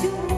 you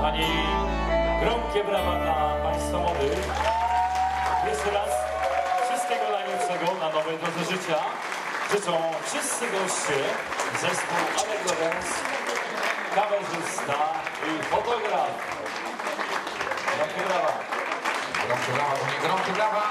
kochani. Gromkie brawa dla Państwa młodych. Jeszcze raz wszystkiego najlepszego na nowej drodze życia. Życzą wszyscy goście zespół Allegro Dance, kamerzysta i fotograf. Gromkie brawa. Gromkie brawa, gromkie brawa.